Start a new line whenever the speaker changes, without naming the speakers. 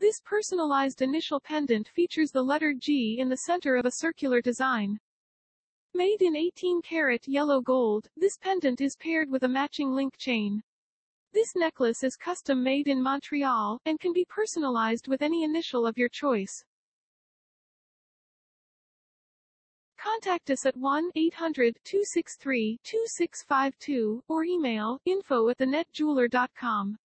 This personalized initial pendant features the letter G in the center of a circular design. Made in 18 karat yellow gold, this pendant is paired with a matching link chain. This necklace is custom made in Montreal, and can be personalized with any initial of your choice. Contact us at 1-800-263-2652, or email, info at thenetjeweler.com.